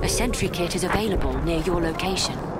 A sentry kit is available near your location.